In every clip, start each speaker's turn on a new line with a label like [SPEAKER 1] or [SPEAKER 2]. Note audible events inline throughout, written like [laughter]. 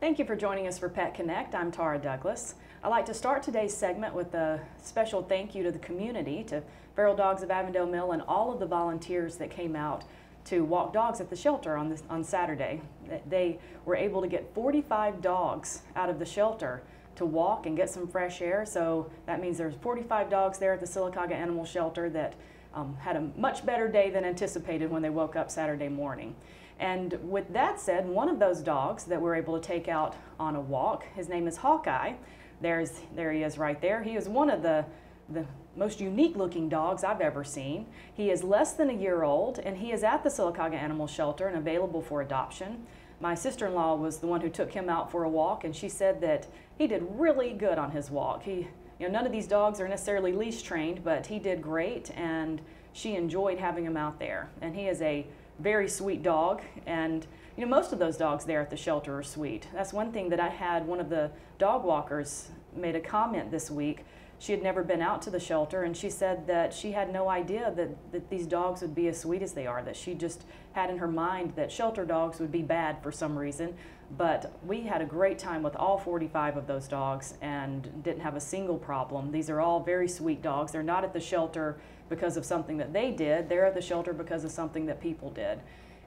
[SPEAKER 1] Thank you for joining us for Pet Connect. I'm Tara Douglass. I'd like to start today's segment with a special thank you to the community, to Feral Dogs of Avondale Mill, and all of the volunteers that came out to walk dogs at the shelter on, this, on Saturday. They were able to get 45 dogs out of the shelter to walk and get some fresh air. So that means there's 45 dogs there at the Sylacauga Animal Shelter that um, had a much better day than anticipated when they woke up Saturday morning. And with that said, one of those dogs that we're able to take out on a walk, his name is Hawkeye. There's, there he is right there. He is one of the, the most unique looking dogs I've ever seen. He is less than a year old and he is at the Sylacauga Animal Shelter and available for adoption. My sister-in-law was the one who took him out for a walk and she said that he did really good on his walk. He, you know, none of these dogs are necessarily leash trained, but he did great and she enjoyed having him out there. And he is a very sweet dog and you know most of those dogs there at the shelter are sweet. That's one thing that i had one of the dog walkers made a comment this week. She had never been out to the shelter and she said that she had no idea that, that these dogs would be as sweet as they are that she just had in her mind that shelter dogs would be bad for some reason. But we had a great time with all 45 of those dogs and didn't have a single problem. These are all very sweet dogs. They're not at the shelter because of something that they did they're at the shelter because of something that people did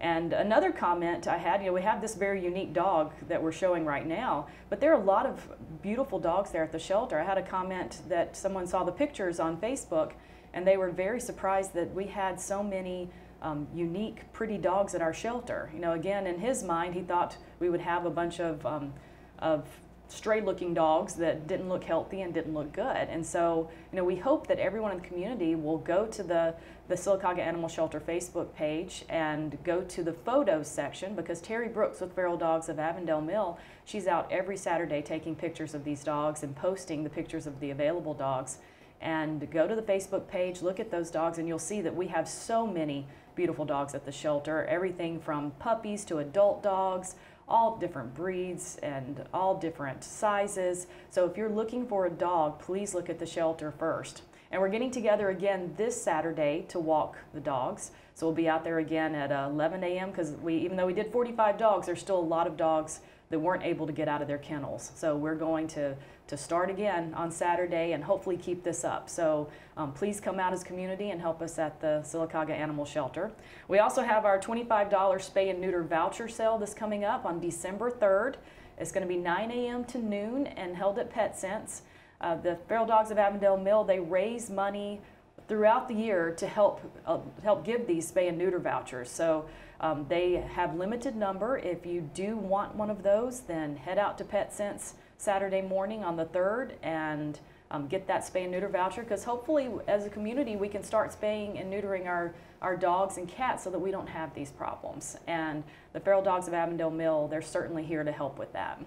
[SPEAKER 1] and another comment I had, you know, we have this very unique dog that we're showing right now, but there are a lot of beautiful dogs there at the shelter. I had a comment that someone saw the pictures on Facebook and they were very surprised that we had so many um, unique, pretty dogs at our shelter. You know, again, in his mind, he thought we would have a bunch of, um, of stray looking dogs that didn't look healthy and didn't look good. And so, you know, we hope that everyone in the community will go to the, the Sylacauga Animal Shelter Facebook page and go to the photos section because Terry Brooks with Feral Dogs of Avondale Mill, she's out every Saturday taking pictures of these dogs and posting the pictures of the available dogs. And go to the Facebook page, look at those dogs, and you'll see that we have so many beautiful dogs at the shelter. Everything from puppies to adult dogs, all different breeds and all different sizes. So if you're looking for a dog, please look at the shelter first. And we're getting together again this Saturday to walk the dogs. So we'll be out there again at 11 a.m. because we, even though we did 45 dogs, there's still a lot of dogs that weren't able to get out of their kennels. So we're going to, to start again on Saturday and hopefully keep this up. So um, please come out as community and help us at the Sylacauga Animal Shelter. We also have our $25 spay and neuter voucher sale that's coming up on December 3rd. It's going to be 9 a.m. to noon and held at PetSense. Uh, the Feral Dogs of Avondale Mill, they raise money throughout the year to help uh, help give these spay and neuter vouchers. So um, they have limited number. If you do want one of those, then head out to PetSense Saturday morning on the 3rd and um, get that spay and neuter voucher because hopefully as a community we can start spaying and neutering our, our dogs and cats so that we don't have these problems. And the Feral Dogs of Avondale Mill, they're certainly here to help with that.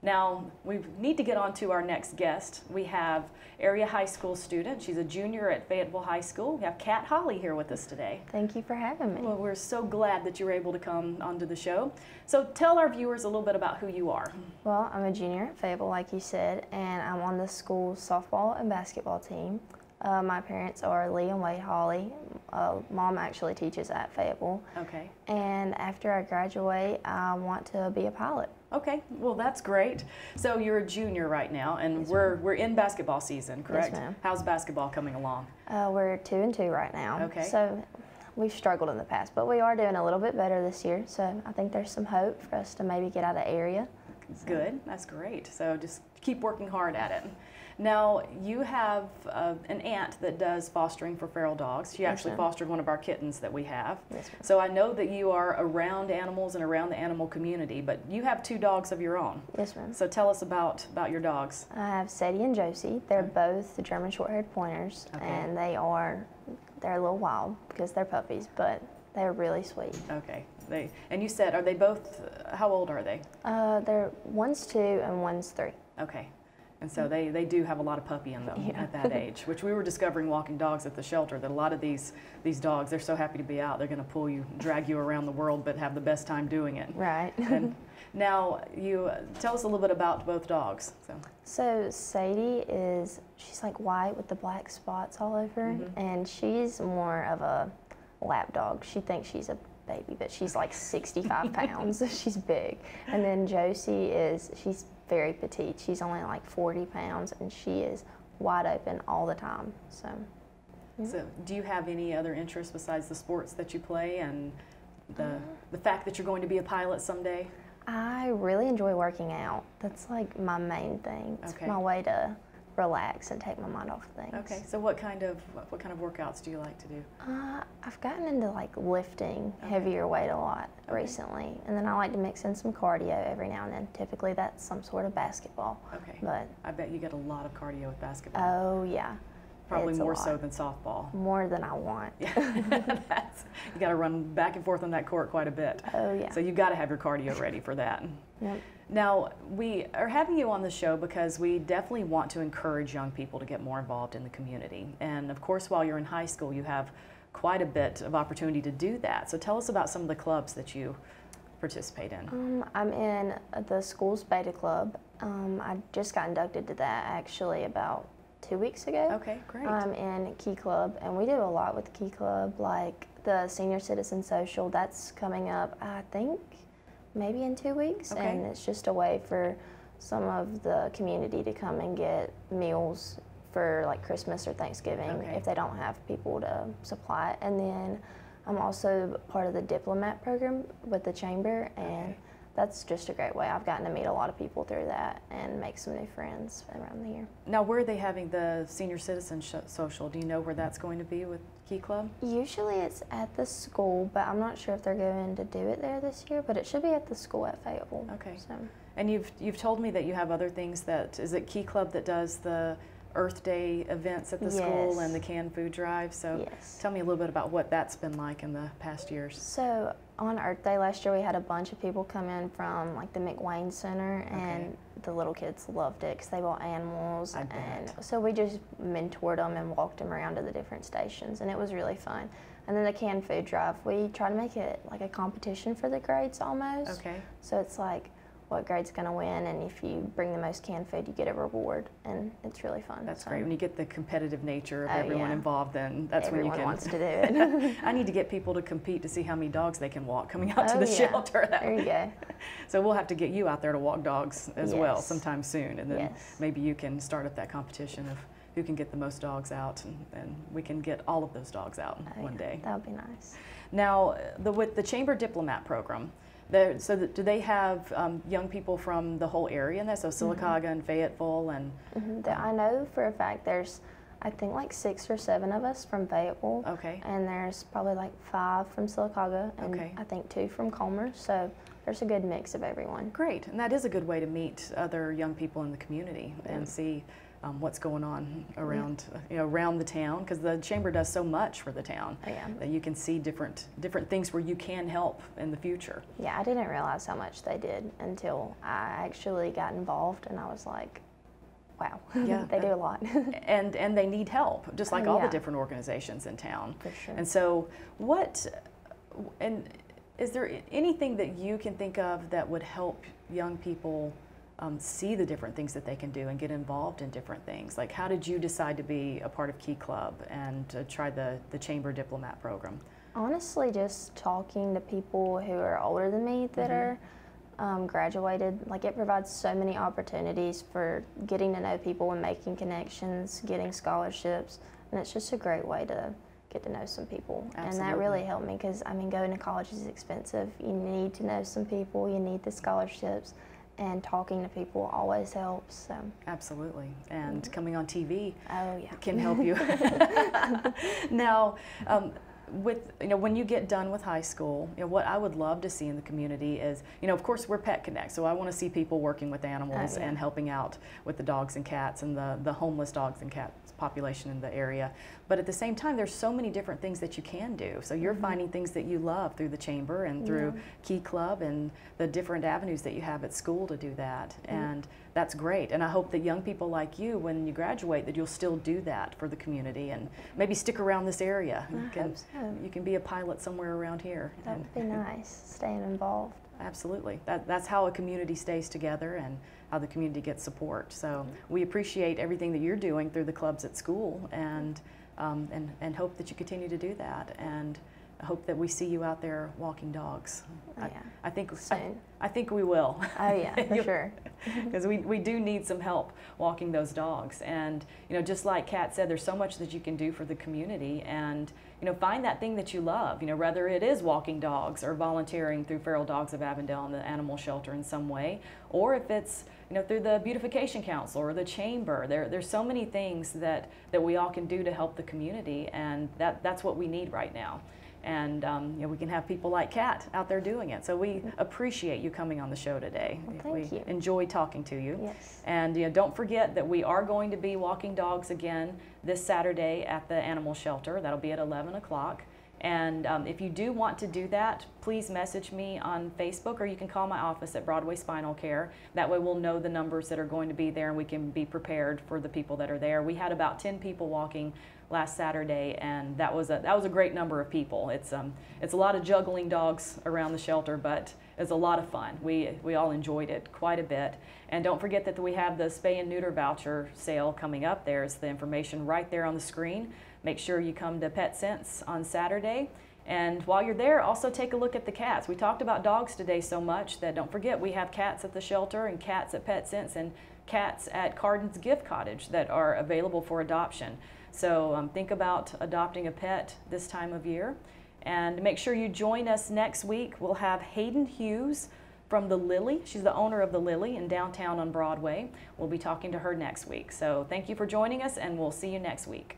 [SPEAKER 1] Now, we need to get on to our next guest. We have area high school student. She's a junior at Fayetteville High School. We have Kat Holly here with us today.
[SPEAKER 2] Thank you for having me.
[SPEAKER 1] Well, we're so glad that you were able to come onto the show. So tell our viewers a little bit about who you are.
[SPEAKER 2] Well, I'm a junior at Fayetteville, like you said, and I'm on the school's softball and basketball team. Uh, my parents are Lee and Wade Holly. Uh, Mom actually teaches at Fayetteville.
[SPEAKER 1] Okay.
[SPEAKER 2] And after I graduate, I want to be a pilot.
[SPEAKER 1] Okay, well that's great. So you're a junior right now, and yes, we're we're in basketball season, correct?
[SPEAKER 2] Yes, ma'am.
[SPEAKER 1] How's basketball coming along?
[SPEAKER 2] Uh, we're two and two right now.
[SPEAKER 1] Okay.
[SPEAKER 2] So we've struggled in the past, but we are doing a little bit better this year. So I think there's some hope for us to maybe get out of the area.
[SPEAKER 1] Good, that's great. So just keep working hard at it. Now, you have uh, an aunt that does fostering for feral dogs. She
[SPEAKER 2] yes,
[SPEAKER 1] actually fostered one of our kittens that we have.
[SPEAKER 2] Yes, ma'am.
[SPEAKER 1] so I know that you are around animals and around the animal community, but you have two dogs of your own.
[SPEAKER 2] Yes, ma'am.
[SPEAKER 1] So tell us about, about your dogs.
[SPEAKER 2] I have Sadie and Josie. They're okay. both German Short-haired Pointers,
[SPEAKER 1] okay.
[SPEAKER 2] and they are, they're a little wild because they're puppies, but they're really sweet.
[SPEAKER 1] Okay. They, and you said, are they both, how old are they?
[SPEAKER 2] Uh, they're, one's two and one's three.
[SPEAKER 1] Okay. And so they, they do have a lot of puppy in them
[SPEAKER 2] yeah.
[SPEAKER 1] at that [laughs] age, which we were discovering walking dogs at the shelter that a lot of these, these dogs, they're so happy to be out. They're going to pull you, drag you around the world, but have the best time doing it.
[SPEAKER 2] Right.
[SPEAKER 1] and [laughs] now, you tell us a little bit about both dogs. So.
[SPEAKER 2] so Sadie is, she's like white with the black spots all over,
[SPEAKER 1] mm -hmm.
[SPEAKER 2] and she's more of a lap dog. She thinks she's a baby, but she's like 65 [laughs] pounds. She's big. And then Josie is, she's very petite. She's only like 40 pounds and she is wide open all the time. So,
[SPEAKER 1] So, do you have any other interests besides the sports that you play and the, uh-huh. the fact that you're going to be a pilot someday?
[SPEAKER 2] I really enjoy working out. That's like my main thing. It's
[SPEAKER 1] Okay.
[SPEAKER 2] my way to relax and take my mind off things.
[SPEAKER 1] Okay, so what kind of what, what kind of workouts do you like to do?
[SPEAKER 2] Uh, I've gotten into like lifting
[SPEAKER 1] Okay.
[SPEAKER 2] heavier weight a lot
[SPEAKER 1] Okay.
[SPEAKER 2] recently, and then I like to mix in some cardio every now and then. Typically, that's some sort of basketball.
[SPEAKER 1] Okay,
[SPEAKER 2] But
[SPEAKER 1] I bet you get a lot of cardio with basketball.
[SPEAKER 2] oh yeah,
[SPEAKER 1] Probably more so than softball.
[SPEAKER 2] more than I want. [laughs]
[SPEAKER 1] That's, you got to run back and forth on that court quite a bit.
[SPEAKER 2] Oh yeah.
[SPEAKER 1] So you've got to have your cardio ready for that.
[SPEAKER 2] Yep.
[SPEAKER 1] Now, we are having you on the show because we definitely want to encourage young people to get more involved in the community. And of course, while you're in high school, you have quite a bit of opportunity to do that. So tell us about some of the clubs that you participate in.
[SPEAKER 2] Um, I'm in the school's beta club. Um, I just got inducted to that actually about two weeks ago.
[SPEAKER 1] Okay, great.
[SPEAKER 2] I'm in Key Club, and we do a lot with Key Club, like the Senior Citizen Social. That's coming up, I think, maybe in two weeks,
[SPEAKER 1] Okay.
[SPEAKER 2] and it's just a way for some of the community to come and get meals for like Christmas or Thanksgiving
[SPEAKER 1] Okay.
[SPEAKER 2] if they don't have people to supply it. And then I'm also part of the diplomat program with the chamber, and
[SPEAKER 1] Okay.
[SPEAKER 2] That's just a great way. I've gotten to meet a lot of people through that and make some new friends around the year.
[SPEAKER 1] now, where are they having the senior citizen sh- social? Do you know where that's going to be with Key Club?
[SPEAKER 2] Usually it's at the school, but I'm not sure if they're going to do it there this year. But it should be at the school at Fayetteville.
[SPEAKER 1] Okay.
[SPEAKER 2] So
[SPEAKER 1] And you've you've told me that you have other things that is it Key Club that does the Earth Day events at the school and the canned food drive. So
[SPEAKER 2] yes.
[SPEAKER 1] tell me a little bit about what that's been like in the past years.
[SPEAKER 2] So on Earth Day last year, we had a bunch of people come in from like the McWane Center, and the little kids loved it because they bought animals, and so we just mentored them and walked them around to the different stations, and it was really fun. And then the canned food drive, we try to make it like a competition for the grades almost.
[SPEAKER 1] Okay.
[SPEAKER 2] So it's like what grade's going to win, and if you bring the most canned food, you get a reward, and it's really fun.
[SPEAKER 1] That's
[SPEAKER 2] So
[SPEAKER 1] great. When you get the competitive nature of
[SPEAKER 2] Oh,
[SPEAKER 1] everyone
[SPEAKER 2] yeah.
[SPEAKER 1] involved, then that's
[SPEAKER 2] everyone
[SPEAKER 1] when you can.
[SPEAKER 2] wants to do [laughs] it.
[SPEAKER 1] I need to get people to compete to see how many dogs they can walk coming out to
[SPEAKER 2] Oh,
[SPEAKER 1] the
[SPEAKER 2] yeah.
[SPEAKER 1] shelter. That [laughs]
[SPEAKER 2] there you go.
[SPEAKER 1] So we'll have to get you out there to walk dogs as well sometime soon, and then
[SPEAKER 2] Yes.
[SPEAKER 1] maybe you can start up that competition of who can get the most dogs out, and, and we can get all of those dogs out
[SPEAKER 2] Oh,
[SPEAKER 1] one
[SPEAKER 2] yeah,
[SPEAKER 1] day.
[SPEAKER 2] That would be nice.
[SPEAKER 1] Now, the, with the Chamber Diplomat Program, there, so that, do they have um, young people from the whole area in that? So
[SPEAKER 2] Mm-hmm.
[SPEAKER 1] And Fayetteville and
[SPEAKER 2] hmm There, I know for a fact there's, I think like six or seven of us from Fayetteville,
[SPEAKER 1] okay,
[SPEAKER 2] and there's probably like five from Sylacauga, and
[SPEAKER 1] Okay.
[SPEAKER 2] I think two from Comer. So there's a good mix of everyone.
[SPEAKER 1] great. And that is a good way to meet other young people in the community
[SPEAKER 2] Yeah.
[SPEAKER 1] and see um, what's going on around, uh, you know, around the town because the chamber does so much for the town
[SPEAKER 2] Oh, yeah.
[SPEAKER 1] that you can see different different things where you can help in the future.
[SPEAKER 2] Yeah, I didn't realize how much they did until I actually got involved, and I was like, wow,
[SPEAKER 1] Yeah, [laughs]
[SPEAKER 2] they do a lot. [laughs]
[SPEAKER 1] and and they need help, just like
[SPEAKER 2] Oh,
[SPEAKER 1] all the different organizations in town.
[SPEAKER 2] for sure.
[SPEAKER 1] And so, what, and is there anything that you can think of that would help young people um, see the different things that they can do and get involved in different things? Like, how did you decide to be a part of Key Club and to try the, the Chamber Diplomat Program?
[SPEAKER 2] Honestly, just talking to people who are older than me that
[SPEAKER 1] Mhm.
[SPEAKER 2] are um, graduated, like it provides so many opportunities for getting to know people and making connections, getting scholarships, and it's just a great way to get to know some people. And that really helped me because I mean, going to college is expensive. You need to know some people, you need the scholarships, and talking to people always helps. So,
[SPEAKER 1] Absolutely. And coming on TV
[SPEAKER 2] oh yeah,
[SPEAKER 1] can help you. [laughs] [laughs] now, um, with you know, when you get done with high school, you know, what I would love to see in the community is, you know, of course we're Pet Connect, so I want to see people working with animals
[SPEAKER 2] Oh, yeah.
[SPEAKER 1] and helping out with the dogs and cats and the the homeless dogs and cats population in the area. But at the same time, there's so many different things that you can do. So you're
[SPEAKER 2] Mhm.
[SPEAKER 1] finding things that you love through the chamber and through
[SPEAKER 2] Yeah.
[SPEAKER 1] Key Club and the different avenues that you have at school to do that.
[SPEAKER 2] Mm-hmm.
[SPEAKER 1] And that's great. And I hope that young people like you, when you graduate, that you'll still do that for the community and maybe stick around this area. You
[SPEAKER 2] I so.
[SPEAKER 1] you can be a pilot somewhere around here.
[SPEAKER 2] That
[SPEAKER 1] And-
[SPEAKER 2] would be [laughs] nice, staying involved.
[SPEAKER 1] Absolutely. That, that's how a community stays together and how the community gets support. So we appreciate everything that you're doing through the clubs at school and, um, and, and hope that you continue to do that. And I hope that we see you out there walking dogs. I,
[SPEAKER 2] Yeah.
[SPEAKER 1] I think I,
[SPEAKER 2] Soon.
[SPEAKER 1] I think we will.
[SPEAKER 2] Oh yeah, for [laughs] sure. [laughs]
[SPEAKER 1] because we, we do need some help walking those dogs. And you know just like kat said there's so much that you can do for the community. And you know find that thing that you love you know whether it is walking dogs or volunteering through feral dogs of avondale and the animal shelter in some way or if it's you know through the beautification council or the chamber. There, there's so many things that that we all can do to help the community and that that's what we need right now and um, you know, we can have people like Kat out there doing it. So we appreciate you coming on the show today.
[SPEAKER 2] Well, thank
[SPEAKER 1] we
[SPEAKER 2] you.
[SPEAKER 1] enjoy talking to you.
[SPEAKER 2] Yes.
[SPEAKER 1] And you know, don't forget that we are going to be walking dogs again this Saturday at the animal shelter. That'll be at 11 o'clock. And um, if you do want to do that, please message me on Facebook or you can call my office at Broadway Spinal Care. That way we'll know the numbers that are going to be there and we can be prepared for the people that are there. We had about 10 people walking last Saturday and that was a, that was a great number of people. It's, um, it's a lot of juggling dogs around the shelter, but it's a lot of fun. We, we all enjoyed it quite a bit. And don't forget that we have the spay and neuter voucher sale coming up. There's the information right there on the screen. Make sure you come to Pet Sense on Saturday. And while you're there, also take a look at the cats. We talked about dogs today so much that don't forget we have cats at the shelter and cats at Pet Sense and cats at Cardin's Gift Cottage that are available for adoption. So um, think about adopting a pet this time of year. And make sure you join us next week. We'll have Hayden Hughes from the Lily. She's the owner of the Lily in downtown on Broadway. We'll be talking to her next week. So thank you for joining us, and we'll see you next week.